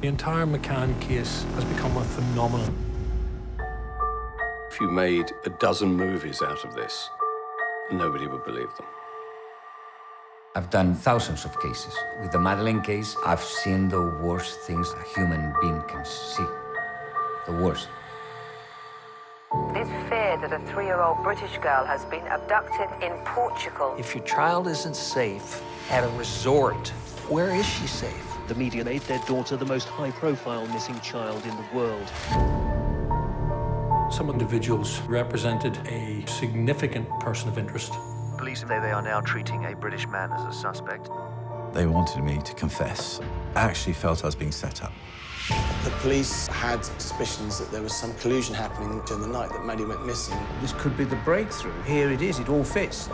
The entire McCann case has become a phenomenon. If you made a dozen movies out of this, nobody would believe them. I've done thousands of cases. With the Madeleine case, I've seen the worst things a human being can see. The worst. This fear that a three-year-old British girl has been abducted in Portugal. If your child isn't safe at a resort, where is she safe? The media made their daughter the most high-profile missing child in the world. Some individuals represented a significant person of interest. Police say they are now treating a British man as a suspect. They wanted me to confess. I actually felt I was being set up. The police had suspicions that there was some collusion happening during the night that Maddie went missing. This could be the breakthrough. Here it is, it all fits.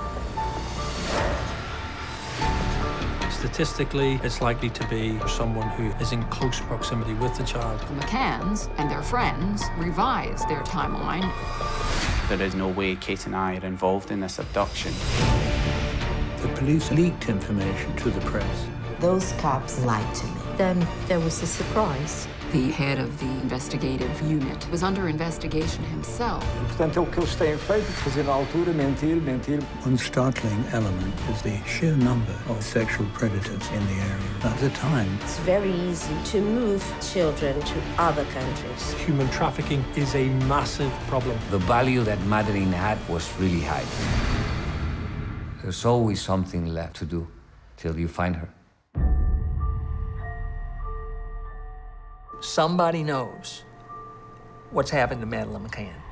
Statistically, it's likely to be someone who is in close proximity with the child. The McCanns and their friends revised their timeline. There is no way Kate and I are involved in this abduction. The police leaked information to the press. Those cops lied to me. Then there was a surprise. The head of the investigative unit was under investigation himself. Portanto, é o que eles têm feito, fazer na altura, mentir, mentir. One startling element is the sheer number of sexual predators in the area. At the time, it's very easy to move children to other countries. Human trafficking is a massive problem. The value that Madeleine had was really high. There's always something left to do till you find her. Somebody knows what's happened to Madeleine McCann.